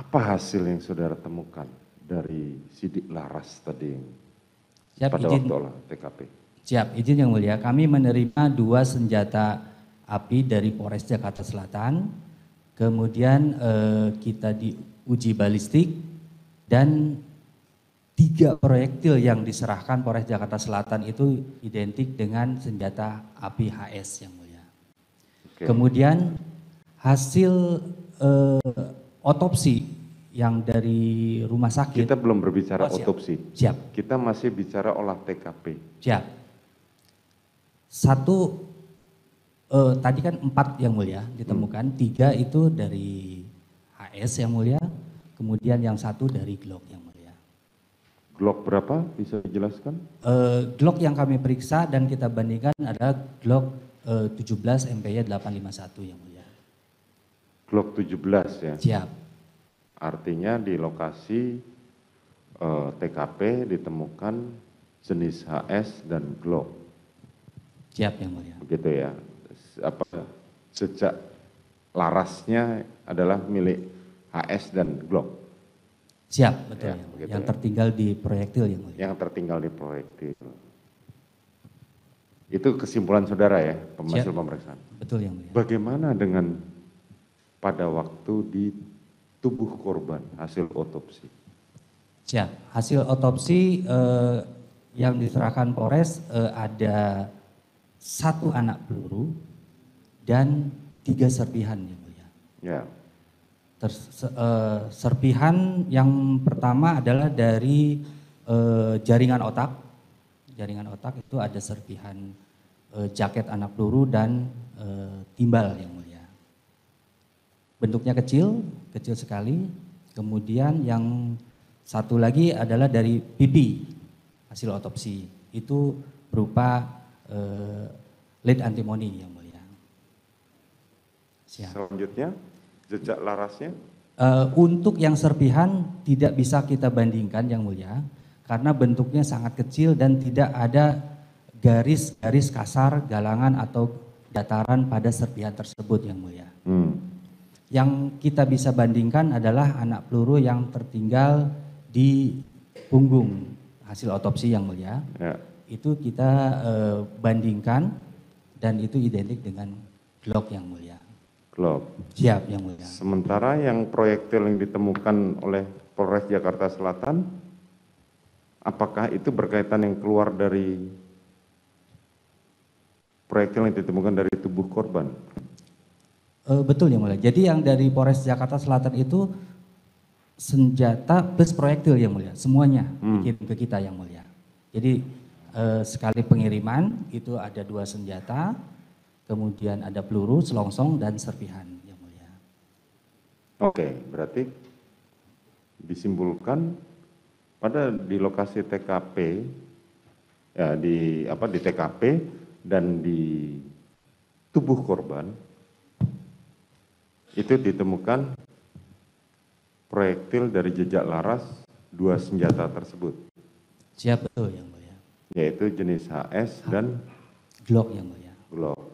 Apa hasil yang saudara temukan dari sidik laras tadi Siap, pada izin. waktu olah TKP? Siap, izin yang mulia. Kami menerima dua senjata api dari Polres Jakarta Selatan. Kemudian eh, kita diuji balistik dan tiga proyektil yang diserahkan Polres Jakarta Selatan itu identik dengan senjata api HS yang mulia. Oke. Kemudian hasil eh, otopsi yang dari rumah sakit. Kita belum berbicara Oh, siap. otopsi. Siap, Kita masih bicara olah TKP. siap. Satu eh, tadi kan empat yang mulia ditemukan, tiga itu dari HS yang mulia, kemudian yang satu dari Glock yang mulia. Glock berapa bisa dijelaskan? Eh, Glock yang kami periksa dan kita bandingkan adalah Glock eh, 17 MPY 851 yang mulia. Glock 17 ya. Siap, Artinya di lokasi eh, TKP ditemukan jenis HS dan Glock. siap yang mulia. begitu ya apa sejak larasnya adalah milik HS dan Glock Siap, betul Ya, yang begitu Yang ya. tertinggal di proyektil yang mulia. yang tertinggal di proyektil. Itu kesimpulan saudara ya, hasil pemeriksaan. Betul yang mulia. Bagaimana dengan pada waktu di tubuh korban hasil otopsi? Siap. Hasil otopsi eh, yang diserahkan Polres eh, ada satu anak peluru dan tiga serpihan yang mulia. Ya, Ter- se- eh, serpihan yang pertama adalah dari eh, jaringan otak. Jaringan otak itu ada serpihan eh, jaket anak peluru dan eh, timbal yang mulia. Bentuknya kecil, kecil sekali. Kemudian yang satu lagi adalah dari pipi hasil otopsi. Itu berupa eh, lead antimoni yang mulia. Siap. selanjutnya jejak larasnya Eh, untuk yang serpihan tidak bisa kita bandingkan yang mulia karena bentuknya sangat kecil dan tidak ada garis-garis kasar, galangan atau dataran pada serpihan tersebut yang mulia. Hmm. Yang kita bisa bandingkan adalah anak peluru yang tertinggal di punggung hasil otopsi yang mulia. Ya. Itu kita eh, bandingkan dan itu identik dengan Glock yang mulia. Glock. Siap yang mulia. Sementara yang proyektil yang ditemukan oleh Polres Jakarta Selatan, apakah itu berkaitan yang keluar dari proyektil yang ditemukan dari tubuh korban? Eh, betul yang mulia. Jadi yang dari Polres Jakarta Selatan itu senjata plus proyektil yang mulia, semuanya Hmm. dikirim ke kita yang mulia. Jadi eh, sekali pengiriman itu ada dua senjata, kemudian ada peluru, selongsong dan serpihan yang mulia. Oke, berarti disimpulkan pada di lokasi TKP ya di apa di TKP dan di tubuh korban itu ditemukan proyektil dari jejak laras dua senjata tersebut Siap betul yang mulia. yaitu jenis HS dan Glock yang mulia. Glock.